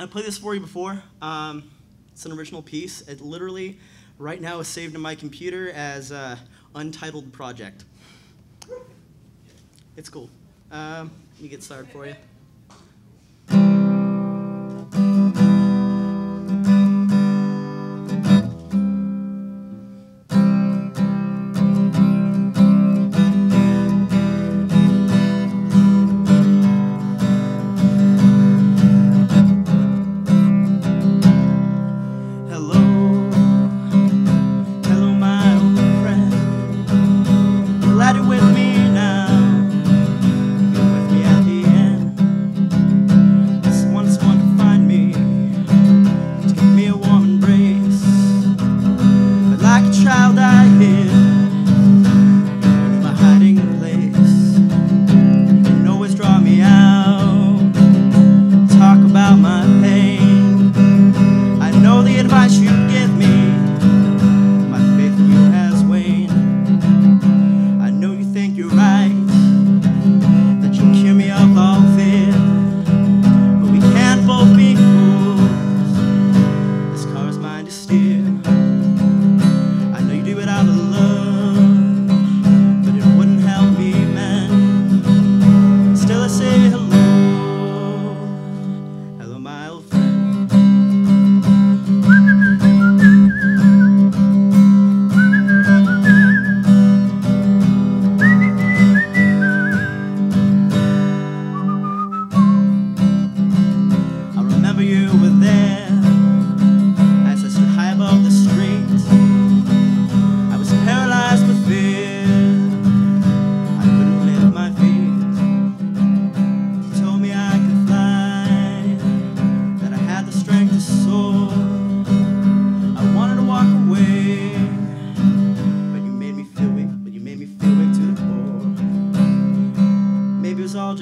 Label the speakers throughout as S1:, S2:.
S1: I played this for you before. Um, it's an original piece. It literally, right now, is saved in my computer as an untitled project. It's cool. Um, let me get started for you.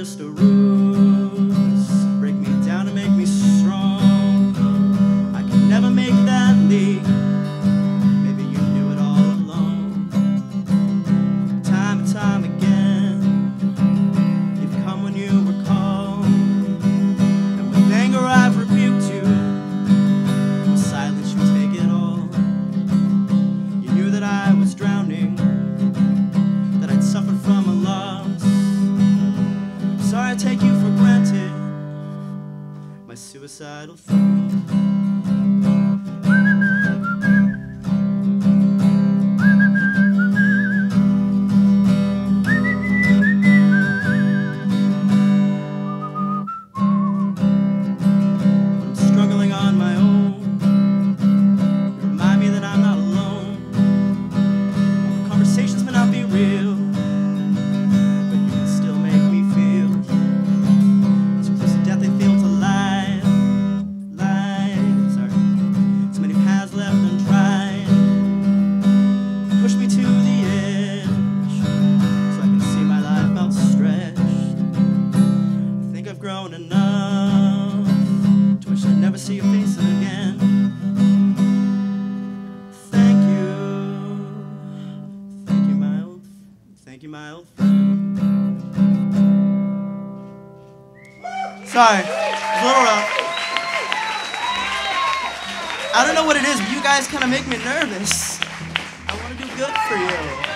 S1: just a room. sorry I take you for granted. My suicidal thoughts. Sorry. It's a little rough. I don't know what it is, but you guys kind of make me nervous. I want to do good for you.